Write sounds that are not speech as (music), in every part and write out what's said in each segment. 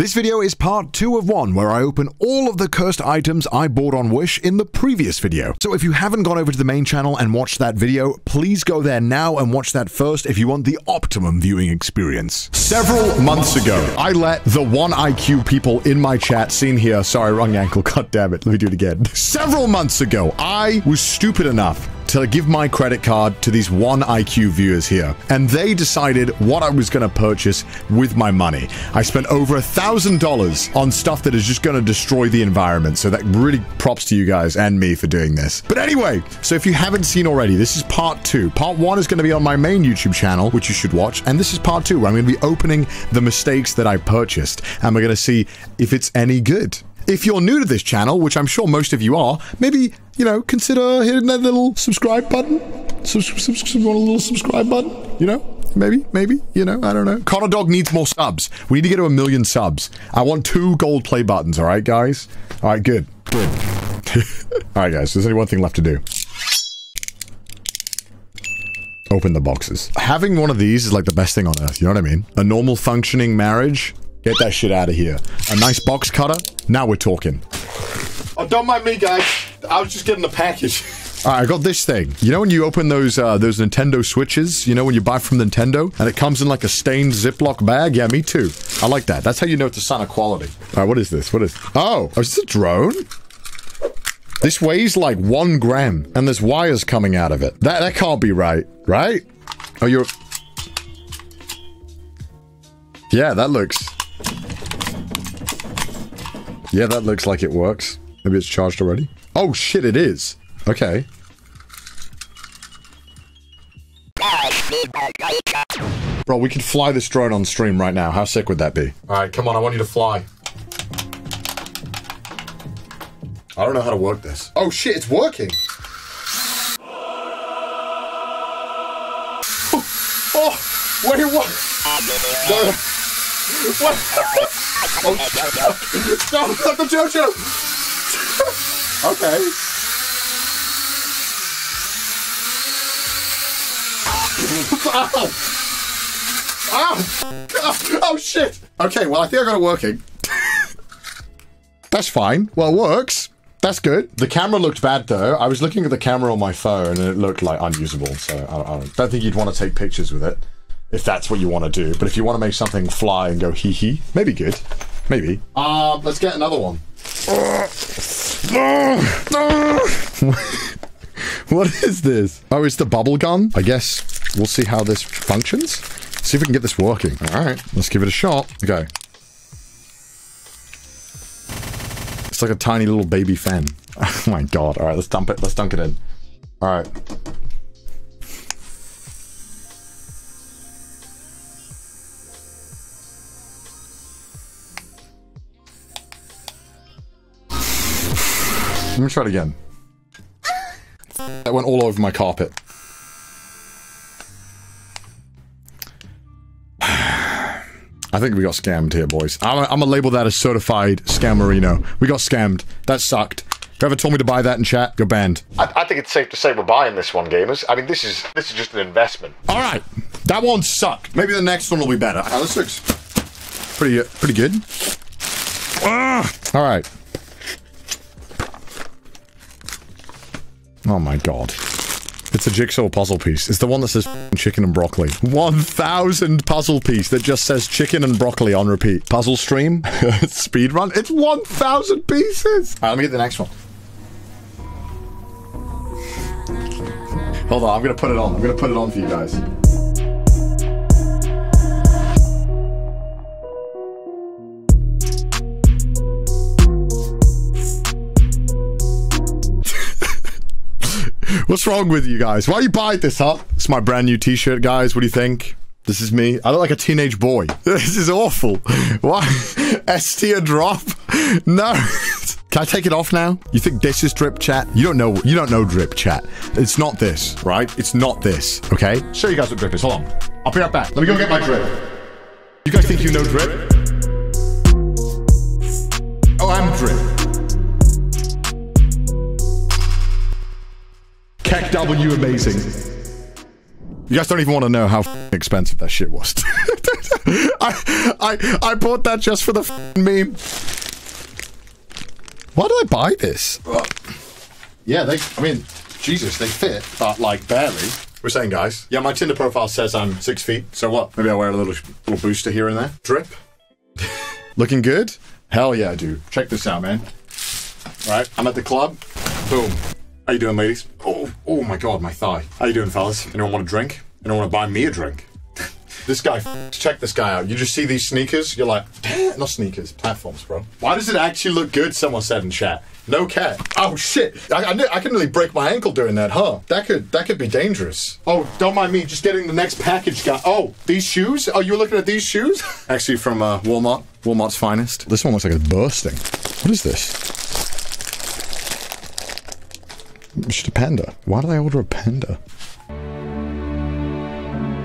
This video is part 2 of 1 where I open all of the cursed items I bought on Wish in the previous video. So if you haven't gone over to the main channel and watched that video, please go there now and watch that first if you want the optimum viewing experience. Several months ago, I let the 1IQ people in my chat, seen here, sorry, wrong ankle, (laughs) god damn it, let me do it again. Several months ago, I was stupid enough to give my credit card to these one IQ viewers here, and they decided what I was going to purchase with my money. I spent over a thousand dollars on stuff that is just going to destroy the environment. So that really props to you guys and me for doing this. But anyway, so if you haven't seen already, this is part two. Part one is going to be on my main YouTube channel, which you should watch, and this is part two where I'm going to be opening the mistakes that I purchased, and we're going to see if it's any good. If you're new to this channel, which I'm sure most of you are, maybe, you know, consider hitting that little subscribe button. Sub- want a little subscribe button, you know? Maybe, maybe, you know, I don't know. ConnorDawg needs more subs. We need to get to a million subs. I want two gold play buttons, all right, guys? All right, good. Good. (laughs) all right, guys, there's only one thing left to do. Open the boxes. Having one of these is like the best thing on earth, you know what I mean? A normal functioning marriage Get that shit out of here. A nice box cutter. Now we're talking. Oh, don't mind me, guys. I was just getting the package. (laughs) All right, I got this thing. You know when you open those uh, those Nintendo Switches? You know when you buy from Nintendo and it comes in like a stained Ziploc bag? Yeah, me too. I like that. That's how you know it's a sign of quality. All right, what is this? What is? Oh, oh is this a drone? This weighs like one gram, and there's wires coming out of it. That that can't be right, right? Oh, you're. Yeah, that looks. Yeah, that looks like it works. Maybe it's charged already. Oh shit, it is. Okay. Bro, we could fly this drone on stream right now. How sick would that be? Alright, come on, I want you to fly. I don't know how to work this. Oh shit, it's working! oh, oh wait, what? No. What? Oh, no, not the JoJo! okay. Ow! Ow! Oh, shit! Okay, well, I think I got it working. That's fine. Well, it works. That's good. The camera looked bad, though. I was looking at the camera on my phone, and it looked, like, unusable, so I, I don't think you'd want to take pictures with it if that's what you want to do. But if you want to make something fly and go hee hee, maybe good. Maybe. Uh, let's get another one. (laughs) what is this? Oh, it's the bubble gun? I guess we'll see how this functions. See if we can get this working. All right, let's give it a shot. Okay. It's like a tiny little baby fan. (laughs) Oh my god. All right, let's dump it. Let's dunk it in. All right. Let me try it again. That went all over my carpet. (sighs) I think we got scammed here, boys. I'm, I'm gonna label that as certified scammerino. We got scammed. That sucked. Whoever told me to buy that in chat, you're banned. I, I, think it's safe to say we're buying this one, gamers. I mean, this is this is just an investment. All right, that one sucked. Maybe the next one will be better. Right, this looks pretty pretty good. Ah! All right. Oh my god. It's a jigsaw puzzle piece. It's the one that says chicken and broccoli. 1,000 puzzle piece that just says chicken and broccoli on repeat. Puzzle stream? (laughs) Speed run? It's 1,000 pieces! Alright, let me get the next one. Hold on, I'm gonna put it on. I'm gonna put it on for you guys. What's wrong with you guys? Why are you buying this, huh? It's my brand new t-shirt, guys. What do you think? This is me. I look like a teenage boy. (laughs) This is awful. Why? (laughs) S tier drop? (laughs) No. Can I take it off now? You think this is drip chat? You don't know. You don't know drip chat. It's not this, right? It's not this. Okay. Show you guys what drip is. Hold on. I'll be right back. Let me go get my drip. You guys think you know drip? Oh, I'm drip. KEKW amazing. You guys don't even want to know how expensive that shit was. (laughs) I, I, I bought that just for the f***ing meme. Why did I buy this? Yeah, they, I mean, Jesus, they fit, but like barely. We're saying, guys. Yeah, my Tinder profile says I'm six feet. So what? Maybe I wear a little, little booster here and there. Drip. (laughs) Looking good? Hell yeah, dude. Check this out, man. All right, I'm at the club. Boom. How you doing, ladies? Oh, oh my God, my thigh. How you doing, fellas? Anyone want a drink? Anyone want to buy me a drink? (laughs) This guy, check this guy out. You just see these sneakers, you're like, not sneakers, platforms, bro. Why does it actually look good? Someone said in chat. No cat. Oh shit! I, I, I can really break my ankle doing that, huh? That could that could be dangerous. Oh, don't mind me. Just getting the next package, guy. Oh, these shoes? Oh, you looking at these shoes? (laughs) Actually, from uh, Walmart. Walmart's finest. This one looks like it's bursting. What is this? It's just a panda. Why did I order a panda?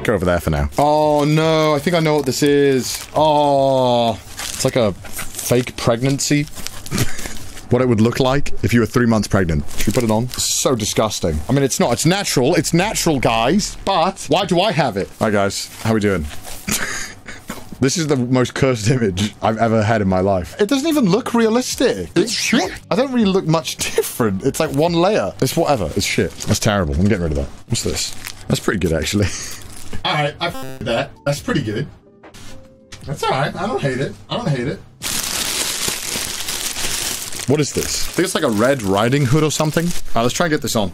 Go over there for now. Oh no, I think I know what this is. Oh, it's like a fake pregnancy. (laughs) what it would look like if you were three months pregnant. Should we put it on? So disgusting. I mean, it's not. It's natural. It's natural, guys. But why do I have it? Hi, guys. How we doing? (laughs) This is the most cursed image I've ever had in my life. It doesn't even look realistic. It's shit. I don't really look much (laughs) different. It's like one layer. It's whatever. It's shit. That's terrible. I'm getting rid of that. What's this? That's pretty good, actually. (laughs) all right, I f that. That's pretty good. That's all right. I don't hate it. I don't hate it. What is this? I think it's like a Red Riding Hood or something. All right, let's try and get this on.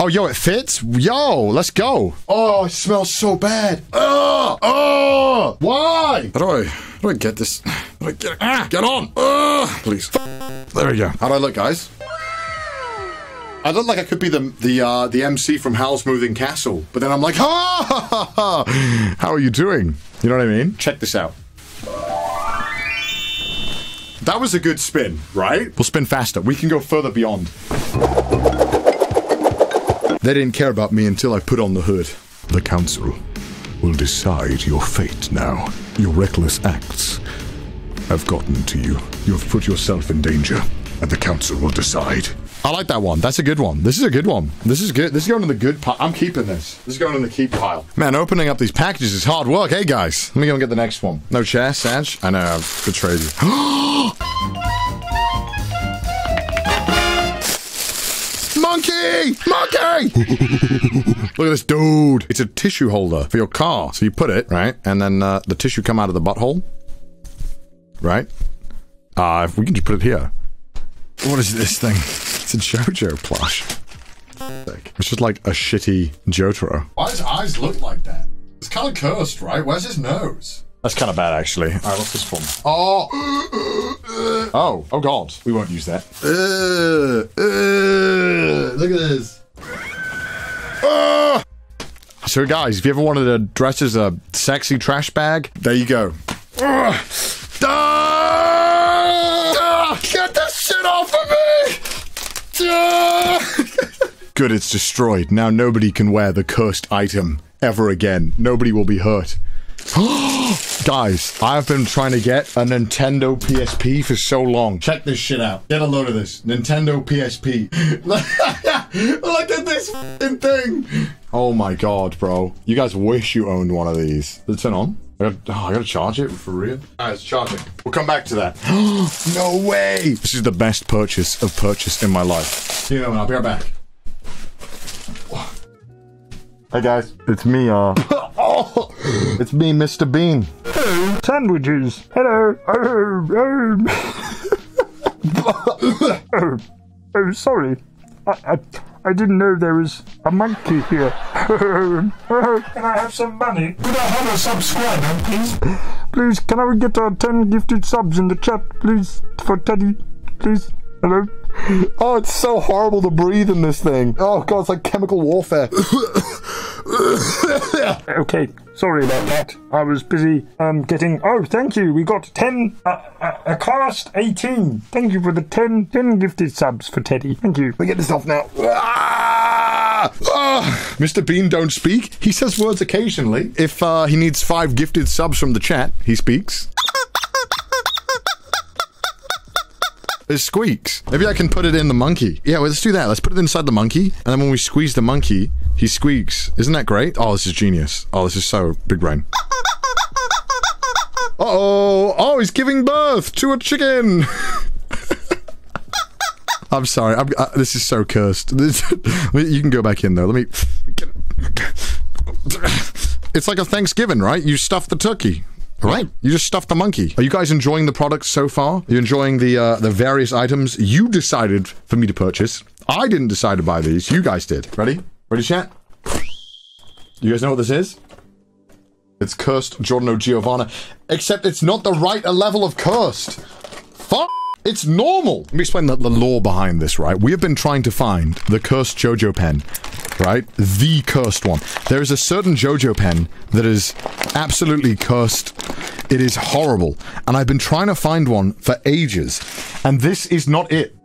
Oh, yo, it fits? Yo, let's go. Oh, it smells so bad. Oh, oh, why? How do I, how do I get this? How do I get it? Ah, get on. Oh, please. There we go. How do I look, guys? I look like I could be the the uh, the MC from Howl's Moving Castle, but then I'm like, (laughs) ha, ha, ha, ha. How are you doing? You know what I mean? Check this out. That was a good spin, right? We'll spin faster. We can go further beyond. They didn't care about me until I put on the hood. The council will decide your fate now. Your reckless acts have gotten to you. You have put yourself in danger, and the council will decide. I like that one. That's a good one. This is a good one. This is good. This is going in the good pile. I'm keeping this. This is going in the keep pile. Man, opening up these packages is hard work. Hey, guys. Let me go and get the next one. No chair, Sag? I know, I've betrayed you. (gasps) (gasps) Monkey! Monkey! (laughs) Look at this dude. It's a tissue holder for your car. So you put it, right? And then uh, the tissue come out of the butthole. Right? Uh, if we can just put it here. What is this thing? It's a JoJo plush. It's just like a shitty Jotaro. Why does his eyes look like that? It's kind of cursed, right? Where's his nose? That's kind of bad, actually. All right, what's this from? Oh! oh, oh god. We won't use that. Uh, uh, look at this. Uh. So, guys, if you ever wanted to dress as a sexy trash bag, there you go. Uh. Ah! Get this shit off of me! Ah! (laughs) Good, it's destroyed. Now nobody can wear the cursed item ever again. Nobody will be hurt. (gasps) Guys, I've been trying to get a Nintendo PSP for so long. Check this shit out. Get a load of this. Nintendo PSP. (laughs) Look at this thing. Oh my god, bro. You guys wish you owned one of these. Does it turn on? I gotta, oh, I gotta charge it for real. Alright, it's charging. We'll come back to that. (gasps) no way! This is the best purchase of purchase in my life. You know, I'll be right back. Hey guys, it's me, uh. oh, (laughs) it's me, Mr. Bean. Hello, sandwiches. Hello. Oh, oh. oh, oh sorry. I, I, I didn't know there was a monkey here. can I have some money? Could I have a subscriber, please? Please, can I get uh, 10 gifted subs in the chat, please, for Teddy? Please. Hello? Oh, it's so horrible to breathe in this thing. Oh, God, it's like chemical warfare. (laughs) (laughs) okay, sorry about that. I was busy um getting. Oh, thank you. We got ten. Uh, uh, a cast eighteen. Thank you for the 10, 10 gifted subs for Teddy. Thank you. We get this off now. Ah! Ah! Mr. Bean don't speak. He says words occasionally. If uh, he needs five gifted subs from the chat, he speaks. It squeaks. Maybe I can put it in the monkey. Yeah, well, let's do that. Let's put it inside the monkey, and then when we squeeze the monkey, He squeaks. Isn't that great? Oh, this is genius. Oh, this is so big brain. (laughs) Uh-oh. Oh, he's giving birth to a chicken. (laughs) I'm sorry. I'm, uh, this is so cursed. This, (laughs) you can go back in though. Let me. It's like a Thanksgiving, right? You stuff the turkey. Right, you just stuffed the monkey. Are you guys enjoying the products so far? Are you enjoying the uh, the various items you decided for me to purchase? I didn't decide to buy these. You guys did. Ready? Ready, chat? You guys know what this is? It's cursed Giorno Giovanna. Except it's not the right level of cursed. Fuck. It's normal. Let me explain the, the lore behind this, right? We have been trying to find the cursed JoJo pen, right? The cursed one. There is a certain JoJo pen that is absolutely cursed. It is horrible. And I've been trying to find one for ages. And this is not it.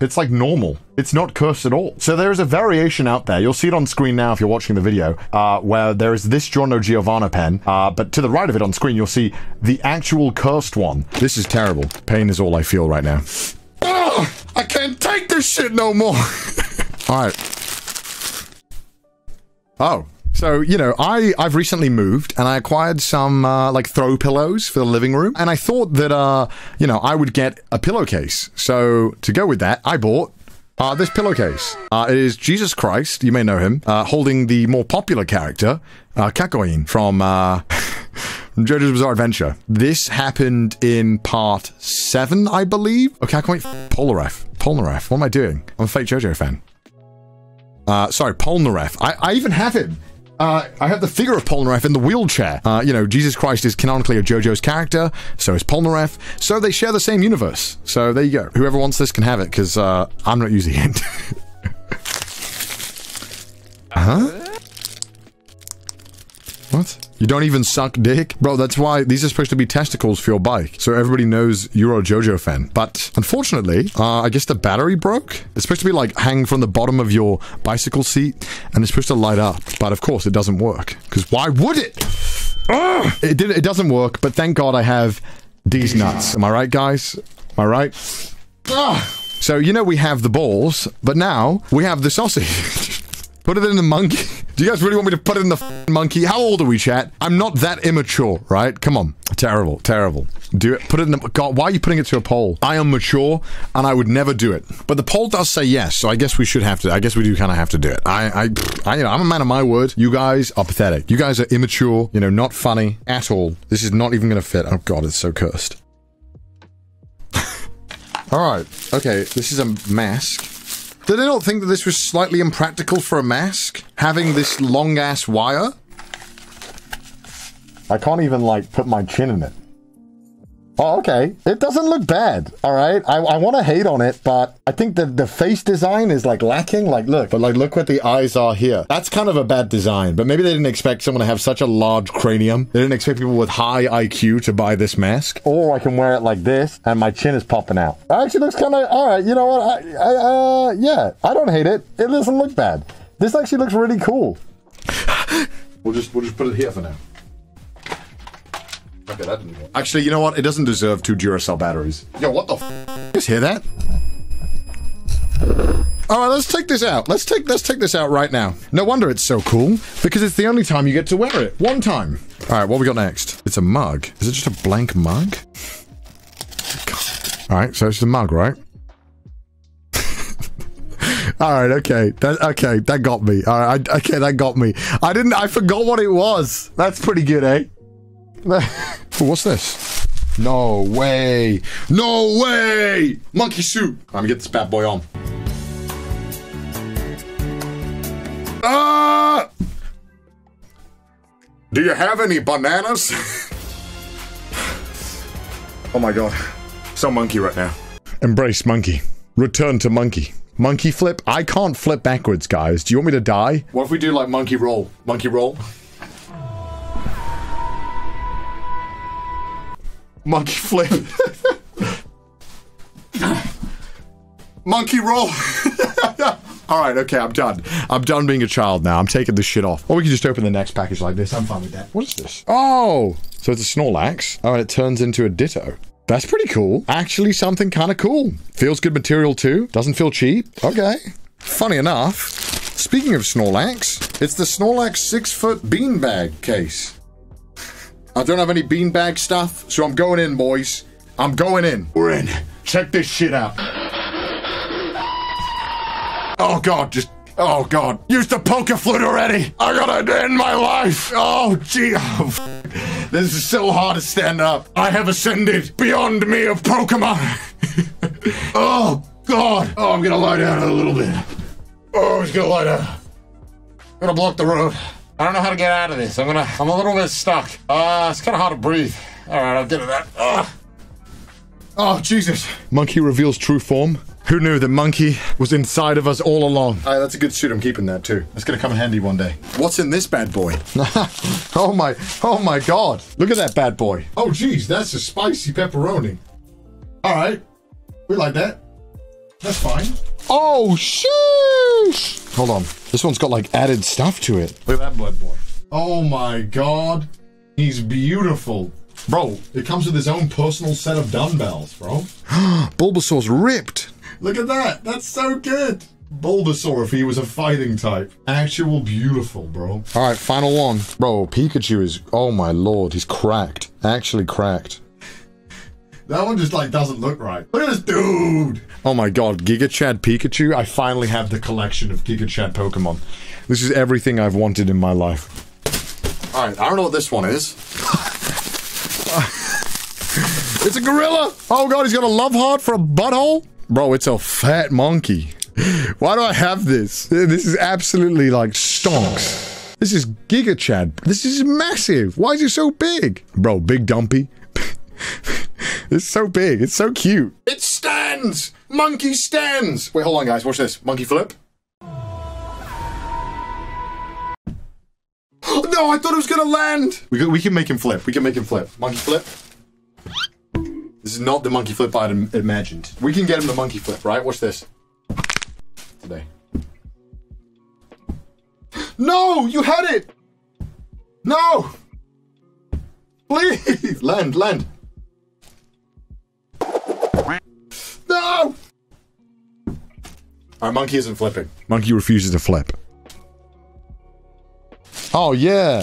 It's like normal. It's not cursed at all. So there is a variation out there. You'll see it on screen now if you're watching the video, uh, where there is this Giorno Giovanna pen, uh, but to the right of it on screen, you'll see the actual cursed one. This is terrible. Pain is all I feel right now. Ugh, I can't take this shit no more. (laughs) all right. Oh, so, you know, I, I've recently moved and I acquired some, uh, like, throw pillows for the living room. And I thought that, uh, you know, I would get a pillowcase. So, to go with that, I bought uh, this pillowcase. Uh, it is Jesus Christ, you may know him, uh, holding the more popular character, uh, Kakyoin from, uh, (laughs) from JoJo's Bizarre Adventure. This happened in part 7, I believe. Oh, Kakyoin, Polnareff. Polnareff, what am I doing? I'm a fake JoJo fan. Uh, sorry, Polnareff. I, I even have him. Uh, I have the figure of Polnareff in the wheelchair. Uh, you know, Jesus Christ is canonically a JoJo's character, so is Polnareff. So they share the same universe. So there you go. Whoever wants this can have it, because uh, I'm not using it. (laughs) huh? What? You don't even suck dick? Bro, that's why these are supposed to be testicles for your bike. So everybody knows you're a JoJo fan. But unfortunately, uh, I guess the battery broke. It's supposed to be like hang from the bottom of your bicycle seat and it's supposed to light up. But of course, it doesn't work. Because why would it? Ugh! It, did, it doesn't work, but thank God I have these nuts. Am I right, guys? Am I right? Ugh! So, you know, we have the balls, but now we have the sausage. (laughs) Put it in the monkey. Do you guys really want me to put it in the monkey? How old are we, chat? I'm not that immature, right? Come on. Terrible, terrible. Do it. Put it in the. God, why are you putting it to a poll? I am mature, and I would never do it. But the poll does say yes, so I guess we should have to. I guess we do kind of have to do it. I, I, I, you know, I'm a man of my word. You guys are pathetic. You guys are immature. You know, not funny at all. This is not even going to fit. Oh God, it's so cursed. (laughs) all right. Okay. This is a mask. Did I not think that this was slightly impractical for a mask? Having this long ass wire? I can't even like put my chin in it. Oh, okay. It doesn't look bad. All right. I, I want to hate on it, but I think the, the face design is like lacking. Like, look, but like, look what the eyes are here. That's kind of a bad design, but maybe they didn't expect someone to have such a large cranium. They didn't expect people with high IQ to buy this mask. Or I can wear it like this and my chin is popping out. It actually looks kind of, all right. You know what? I, I, uh, yeah, I don't hate it. It doesn't look bad. This actually looks really cool. we'll just, we'll just put it here for now. Okay, that didn't work. Actually, you know what? It doesn't deserve two Duracell batteries. Yo, what the f? You guys hear that? All right, let's take this out. Let's take let's take this out right now. No wonder it's so cool because it's the only time you get to wear it. One time. All right, what we got next? It's a mug. Is it just a blank mug? God. All right, so it's a mug, right? (laughs) All right, okay, that okay, that got me. All right, I, okay, that got me. I didn't. I forgot what it was. That's pretty good, eh? (laughs) What's this? No way! No way! Monkey suit! I'm gonna get this bad boy on. Ah! Do you have any bananas? (laughs) oh my god. So monkey right now. Embrace monkey. Return to monkey. Monkey flip? I can't flip backwards, guys. Do you want me to die? What if we do like monkey roll? Monkey roll? Monkey flip. Monkey roll. (laughs) All right, okay, I'm done. I'm done being a child now. I'm taking this shit off. Or we can just open the next package like this. I'm fine with that. What is this? Oh, so it's a Snorlax. Oh, and it turns into a Ditto. That's pretty cool. Actually, something kind of cool. Feels good material too. Doesn't feel cheap. Okay. Funny enough, Speaking of Snorlax, it's the Snorlax six foot beanbag case. I don't have any beanbag stuff, so I'm going in, boys. I'm going in. We're in. Check this shit out. Oh god, just oh god. Use the Poké Flute already. I gotta end my life. Oh gee. Oh, f- this is so hard to stand up. I have ascended beyond me of Pokemon. (laughs) oh god. Oh, I'm gonna lie down a little bit. Oh, he's gonna lie down. I'm gonna block the road. I don't know how to get out of this. I'm gonna. I'm a little bit stuck. Uh, it's kind of hard to breathe. All right, I'll get to that. Ugh. Oh, Jesus. Monkey reveals true form. Who knew that Monkey was inside of us all along? All right, that's a good suit. I'm keeping that too. That's gonna come in handy one day. What's in this bad boy? (laughs) oh my, oh my God. Look at that bad boy. Oh, geez, that's a spicy pepperoni. All right, we like that. That's fine. Oh, sheesh. Hold on. This one's got like added stuff to it. Look at that blood boy. Oh my God. He's beautiful. Bro, it comes with his own personal set of dumbbells, bro. (gasps) Bulbasaur's ripped. Look at that. That's so good. Bulbasaur if he was a fighting type. Actual beautiful, bro. All right, final one. Bro, Pikachu is, oh my lord, he's cracked. Actually cracked. That one just like doesn't look right. Look at this dude. Oh my god, Giga Chad Pikachu. I finally have the collection of Giga Chad Pokemon. This is everything I've wanted in my life. All right, I don't know what this one is. (laughs) it's a gorilla. Oh god, he's got a love heart for a butthole. Bro, it's a fat monkey. (laughs) Why do I have this? This is absolutely like stonks. This is Giga Chad. This is massive. Why is it so big? Bro, big dumpy. (laughs) it's so big. It's so cute. It stands! Monkey stands! Wait, hold on, guys. Watch this. Monkey flip. (gasps) no, I thought it was gonna land! We, can- we can make him flip. We can make him flip. Monkey flip. This is not the monkey flip I'd imagined. We can get him the monkey flip, right? Watch this. Today. (gasps) No! You had it! No! Please! Land, land. Alright, monkey isn't flipping. Monkey refuses to flip. Oh, yeah.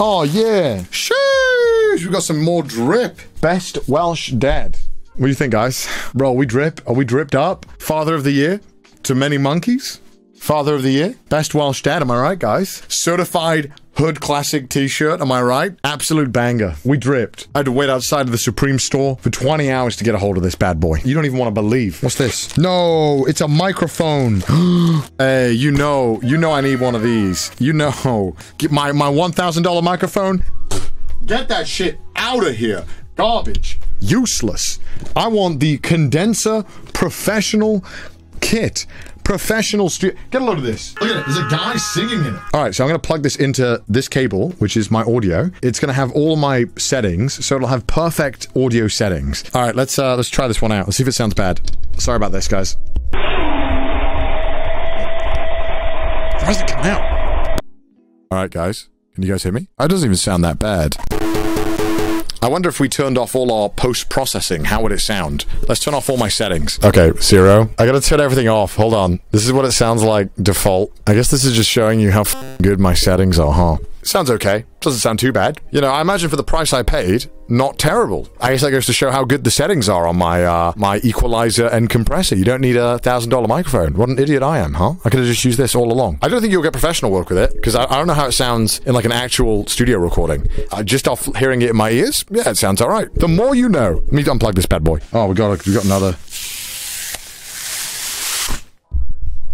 Oh, yeah. Sheesh! We got some more drip. Best Welsh dad. What do you think, guys? Bro, are we drip? Are we dripped up? Father of the year to many monkeys? Father of the year? Best Welsh dad, am I right, guys? Certified Hood Classic t-shirt, am I right? Absolute banger. We dripped. I had to wait outside of the Supreme store for 20 hours to get a hold of this bad boy. You don't even want to believe. What's this? No, it's a microphone. (gasps) hey, you know, you know I need one of these. You know. Get my, my $1,000 microphone. Get that shit out of here. Garbage. Useless. I want the condenser professional kit. Professional studio. Get a load of this. Look at it. There's a guy singing in it. All right, so I'm going to plug this into this cable, which is my audio. It's going to have all my settings, so it'll have perfect audio settings. All right, let's uh, let's try this one out. Let's see if it sounds bad. Sorry about this, guys. Why is it coming out? All right, guys. Can you guys hear me? It doesn't even sound that bad. I wonder if we turned off all our post-processing, how would it sound? Let's turn off all my settings. Okay, zero. I gotta turn everything off. Hold on. This is what it sounds like default. I guess this is just showing you how good my settings are, huh? Sounds okay. Doesn't sound too bad. You know, I imagine for the price I paid, not terrible. I guess that goes to show how good the settings are on my uh, my equalizer and compressor. You don't need a thousand dollar microphone. What an idiot I am, huh? I could have just used this all along. I don't think you'll get professional work with it because I, I don't know how it sounds in like an actual studio recording. Uh, just off hearing it in my ears, yeah, it sounds all right. The more you know. Let me unplug this bad boy. Oh, we got we got another.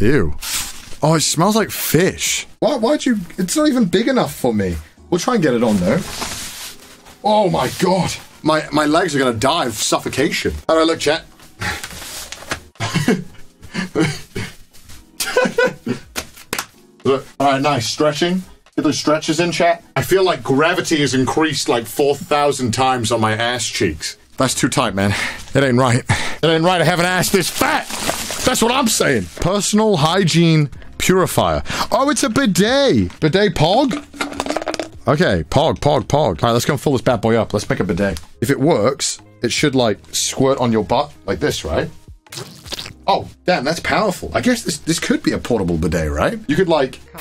Ew. Oh, it smells like fish. Why, why'd you... It's not even big enough for me. We'll try and get it on, though. Oh, my God. My, my legs are going to die of suffocation. All right, look, chat. All right, nice. Stretching. Get those stretches in, chat. I feel like gravity has increased like 4,000 times on my ass cheeks. That's too tight, man. It ain't right. It ain't right. I have an ass this fat. That's what I'm saying. Personal hygiene purifier. Oh, it's a bidet. Bidet pog? Okay, pog, pog, pog. All right, let's go and fill this bad boy up. Let's make a bidet. If it works, it should like squirt on your butt like this, right? Oh, damn, that's powerful. I guess this this could be a portable bidet, right? You could like (laughs)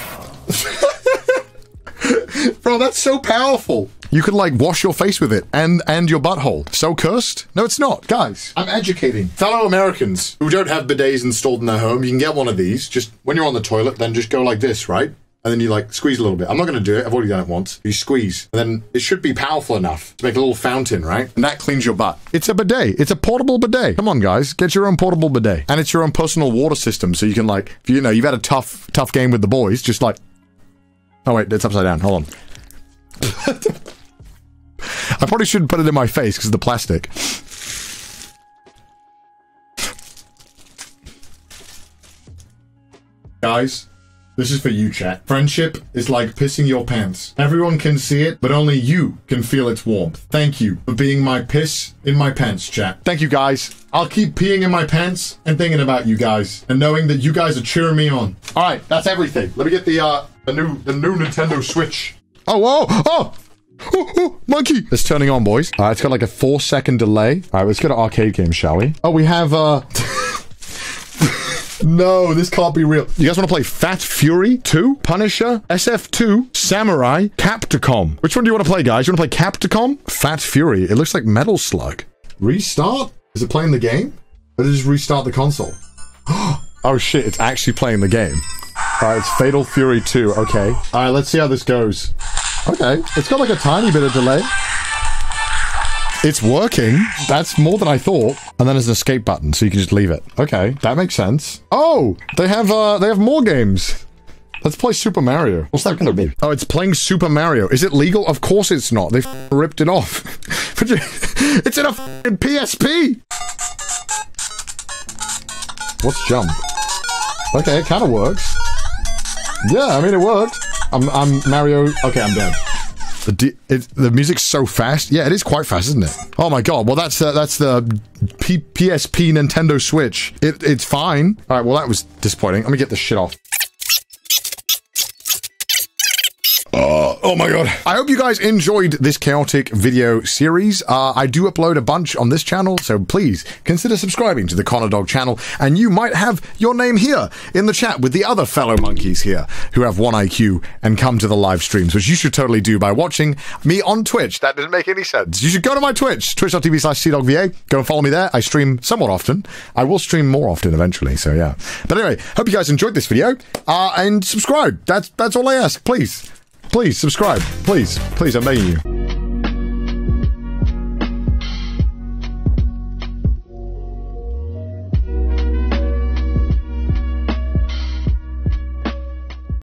Bro, that's so powerful. You could like wash your face with it and and your butthole. So cursed? No, it's not. Guys, I'm educating fellow Americans who don't have bidets installed in their home. You can get one of these. Just when you're on the toilet, then just go like this, right? And then you like squeeze a little bit. I'm not going to do it. I've already done it once. You squeeze, and then it should be powerful enough to make a little fountain, right? And that cleans your butt. It's a bidet. It's a portable bidet. Come on, guys, get your own portable bidet, and it's your own personal water system, so you can like, if you know, you've had a tough, tough game with the boys, just like. Oh wait, it's upside down. Hold on. (laughs) I probably shouldn't put it in my face because of the plastic. Guys, this is for you, chat. Friendship is like pissing your pants. Everyone can see it, but only you can feel its warmth. Thank you for being my piss in my pants, chat. Thank you, guys. I'll keep peeing in my pants and thinking about you guys and knowing that you guys are cheering me on. All right, that's everything. Let me get the uh the new the new Nintendo Switch. Oh, whoa, oh. Oh, oh, monkey! It's turning on, boys. All right, it's got like a four second delay. All right, let's go to arcade game, shall we? Oh, we have, uh... (laughs) no, this can't be real. You guys want to play Fat Fury 2, Punisher, SF2, Samurai, Capcom? Which one do you want to play, guys? You want to play Capcom? Fat Fury. It looks like Metal Slug. Restart? Is it playing the game? Or did it just restart the console? (gasps) oh shit, it's actually playing the game. Alright, it's Fatal Fury 2. Okay. Alright, let's see how this goes. Okay. It's got like a tiny bit of delay. It's working. That's more than I thought. And then there's an escape button, so you can just leave it. Okay, that makes sense. Oh, they have uh they have more games. Let's play Super Mario. What's that gonna be? Oh, it's playing Super Mario. Is it legal? Of course it's not. They (laughs) ripped it off. (laughs) (laughs) it's in a PSP. What's jump? Okay, it kind of works. Yeah, I mean it worked. I'm, I'm Mario. Okay, I'm dead. The it, the music's so fast. Yeah, it is quite fast, isn't it? Oh my god. Well, that's uh, that's the P PSP Nintendo Switch. It it's fine. All right. Well, that was disappointing. Let me get this shit off. Uh, oh my god. I hope you guys enjoyed this chaotic video series. Uh, I do upload a bunch on this channel, so please consider subscribing to the ConnorDawg channel, and you might have your name here in the chat with the other fellow monkeys here who have one IQ and come to the live streams, which you should totally do by watching me on Twitch. That doesn't make any sense. You should go to my Twitch, twitch.tv slash cdawgva. Go and follow me there. I stream somewhat often. I will stream more often eventually, so yeah. But anyway, hope you guys enjoyed this video, uh, and subscribe. That's, that's all I ask, please. Please subscribe. Please. Please, I'm begging you.